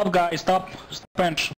Stop guys, stop. Stop bench.